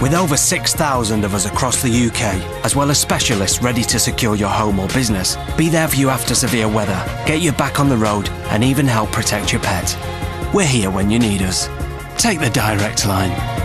With over 6,000 of us across the UK, as well as specialists ready to secure your home or business, be there for you after severe weather, get you back on the road, and even help protect your pet. We're here when you need us. Take the direct line.